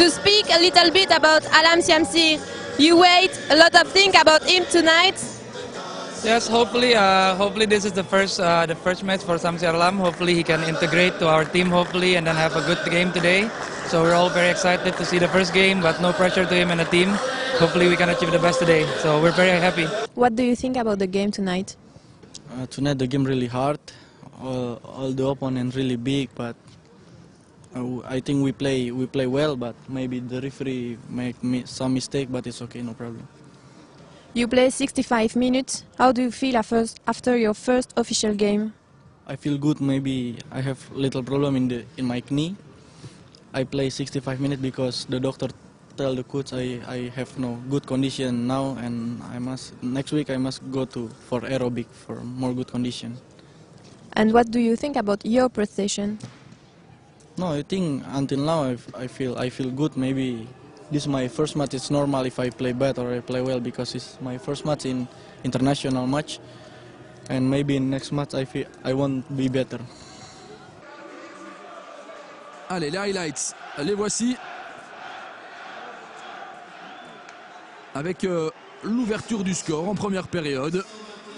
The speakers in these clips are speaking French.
To speak a little bit about Alam Siamsi, you wait a lot of things about him tonight. Yes, hopefully, uh, hopefully this is the first, uh, the first match for Samsi Alam. Hopefully he can integrate to our team, hopefully, and then have a good game today. So we're all very excited to see the first game, but no pressure to him and the team. Hopefully we can achieve the best today. So we're very happy. What do you think about the game tonight? Uh, tonight the game really hard. All, all the opponent really big, but Uh, I think we play we play well. But maybe the referee make me some mistake, but it's okay, no problem. You play 65 minutes. How do you feel after, after your first official game? I feel good. Maybe I have little problem in the in my knee. I play 65 minutes because the doctor tell the coach I, I have no good condition now and I must next week I must go to for aerobic for more good condition. And what do you think about your prestation? No, I think until now I, I feel I feel good. Maybe this is my first match. It's normal if I play bad or I play well because it's my first match in international match, and maybe in next match I feel I want to be better. Allez, les highlights, les voici. Avec euh, l'ouverture du score en première période.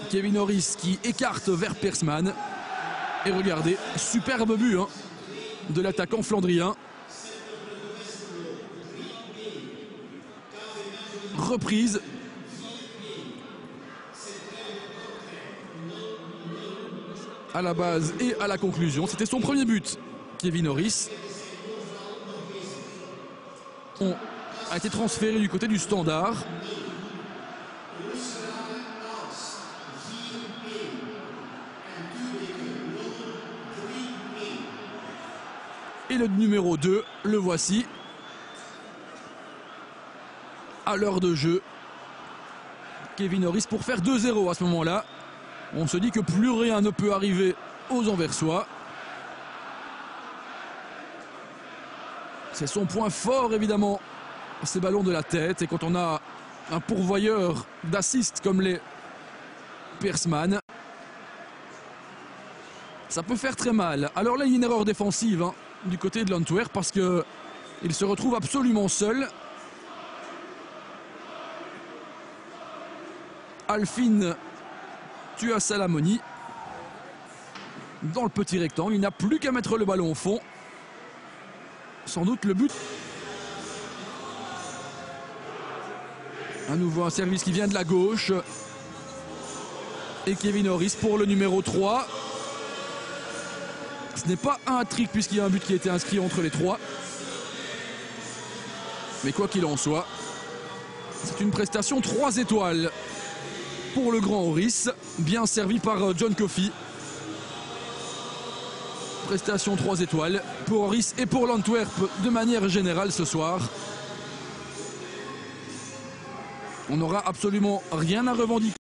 Kevin Norris qui écarte vers Persman. Et regardez, superbe but hein, de l'attaquant flandrien. Reprise. À la base et à la conclusion. C'était son premier but, Kevin Norris. A été transféré du côté du standard. Et le numéro 2, le voici. À l'heure de jeu. Kevin Norris pour faire 2-0 à ce moment-là. On se dit que plus rien ne peut arriver aux Anversois. C'est son point fort évidemment, ces ballons de la tête. Et quand on a un pourvoyeur d'assist comme les Persman, ça peut faire très mal. Alors là, il y a une erreur défensive hein, du côté de l'Antwerp parce que il se retrouve absolument seul. Alphine tue à Salamoni. Dans le petit rectangle, il n'a plus qu'à mettre le ballon au fond. Sans doute le but. À nouveau un service qui vient de la gauche. Et Kevin Norris pour le numéro 3. Ce n'est pas un trick puisqu'il y a un but qui a été inscrit entre les trois. Mais quoi qu'il en soit, c'est une prestation 3 étoiles pour le grand Horis, bien servi par John Coffey. Prestation 3 étoiles pour Horis et pour l'Antwerp de manière générale ce soir. On n'aura absolument rien à revendiquer.